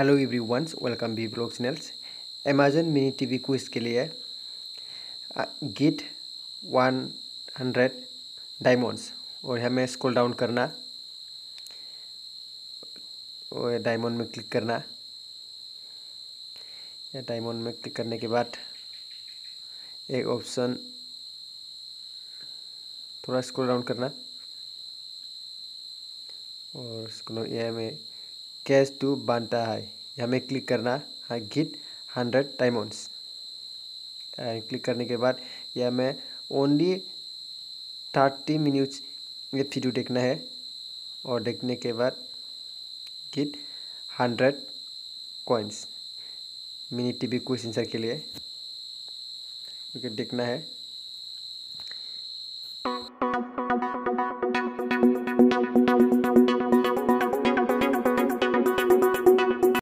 Hello everyone's welcome B blog channels Amazon mini TV quiz के लिए get one hundred diamonds और हमें scroll down करना, और डायमंड में क्लिक करना. या डायमंड में क्लिक करने के बाद एक ऑप्शन थोड़ा स्क्रॉल डाउन करना. और यह में कैश टू बांटा है। हमें क्लिक करना है गिट हंड्रेड डायमंड्स क्लिक करने के बाद यह हमें ओनली थर्टी मिनट्स ये वीडियो देखना है। और देखने के बाद get hundred coins mini T V question sir के लिए। देखना है।